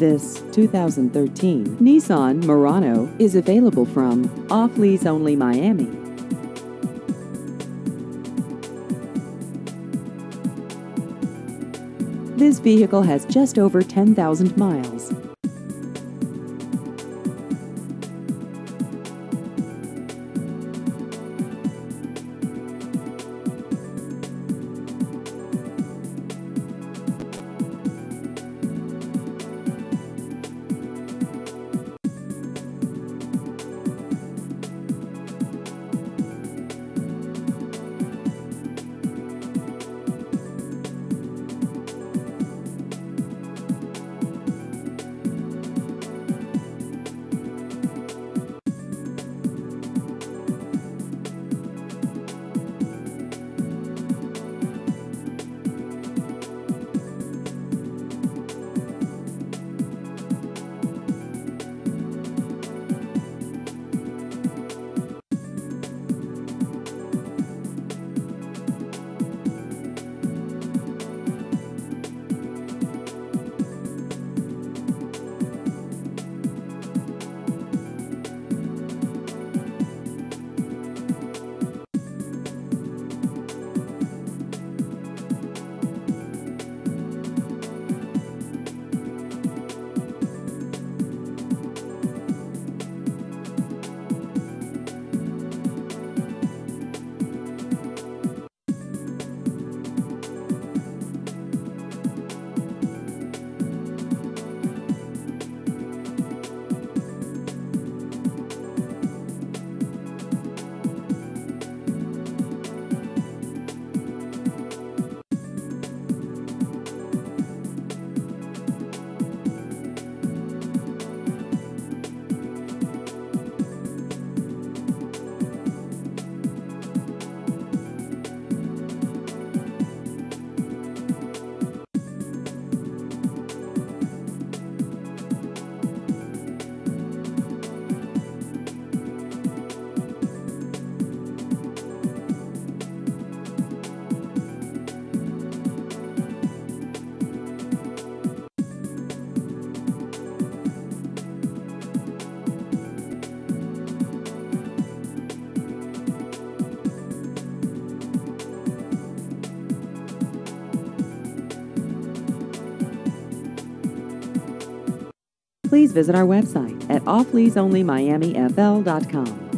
This 2013 Nissan Murano is available from Off Lease Only Miami. This vehicle has just over 10,000 miles. Please visit our website at offleaseonlymiamifl.com.